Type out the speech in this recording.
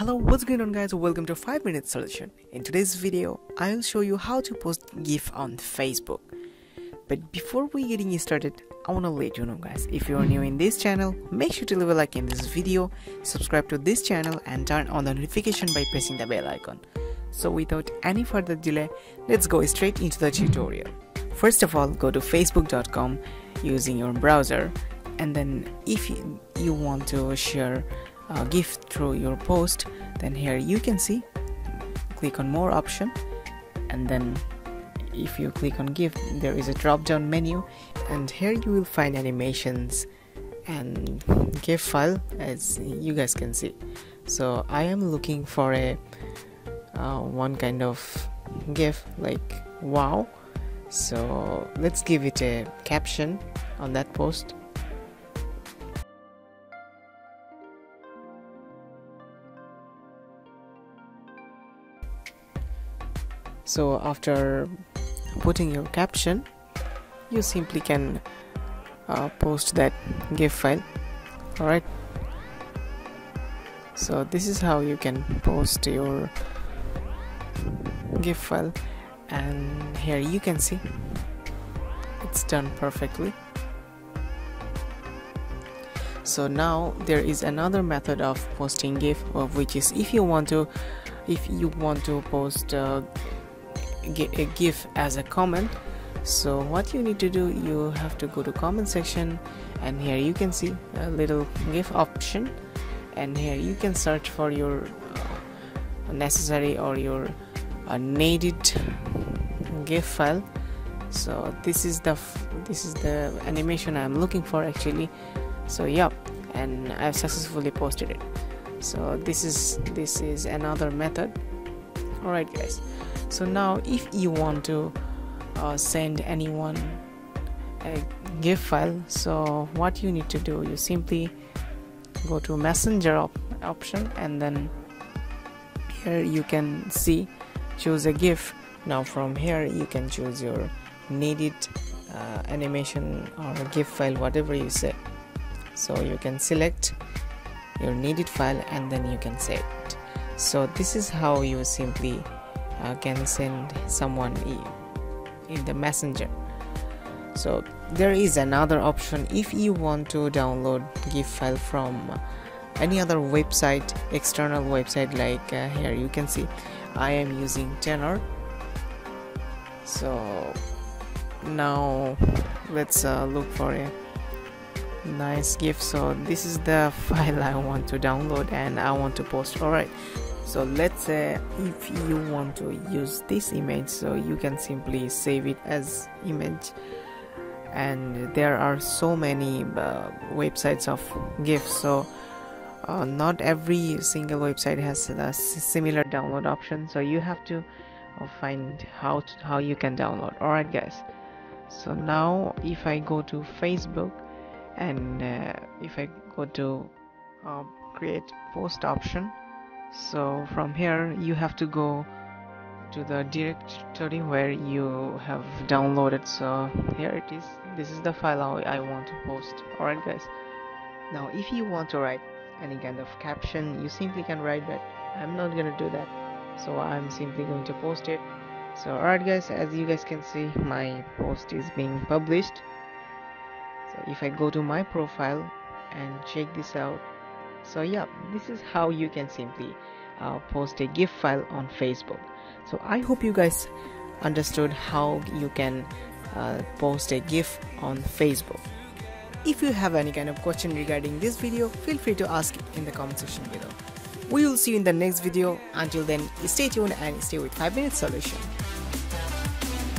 Hello, what's going on guys? Welcome to 5 Minute Solution. In today's video, I'll show you how to post GIF on Facebook. But before we getting started, I want to let you know guys, if you are new in this channel, make sure to leave a like in this video, subscribe to this channel and turn on the notification by pressing the bell icon. So without any further delay, let's go straight into the tutorial. First of all, go to facebook.com using your browser and then if you want to share a GIF through your post, then here you can see, click on more option and then if you click on GIF there is a drop down menu and here you will find animations and GIF file as you guys can see. So I am looking for a uh, one kind of GIF like wow. So let's give it a caption on that post. So after putting your caption, you simply can uh, post that GIF file. Alright. So this is how you can post your GIF file and here you can see it's done perfectly so now there is another method of posting gif of which is if you want to if you want to post uh, a gif as a comment. So what you need to do you have to go to comment section and here you can see a little gif option. And here you can search for your uh, necessary or your uh, needed gif file. So this is the this is the animation i'm looking for actually. So yeah and i've successfully posted it. So this is this is another method all right guys. So now if you want to uh, send anyone a gif file so what you need to do you simply go to messenger op option and then here you can see choose a gif now from here you can choose your needed uh, animation or gif file whatever you say. So you can select your needed file and then you can save so this is how you simply uh, can send someone in the messenger. So there is another option. If you want to download gif file from any other website external website like uh, here you can see i am using tenor. So now let's uh, look for a nice gif. So this is the file i want to download and i want to post. All right. So let's say if you want to use this image so you can simply save it as image. And there are so many uh, websites of gifs. So uh, not every single website has a similar download option. So you have to uh, find how to, how you can download. Alright guys. So now if I go to Facebook and uh, if I go to uh, create post option so from here you have to go to the directory where you have downloaded. So here it is. This is the file I want to post. Alright guys. Now if you want to write any kind of caption you simply can write that. I'm not gonna do that. So I'm simply going to post it. So alright guys. As you guys can see my post is being published so if I go to my profile and check this out so yeah this is how you can simply uh, post a gif file on Facebook. So I hope you guys understood how you can uh, post a gif on Facebook. If you have any kind of question regarding this video feel free to ask in the comment section below. We will see you in the next video. Until then stay tuned and stay with 5 minute solution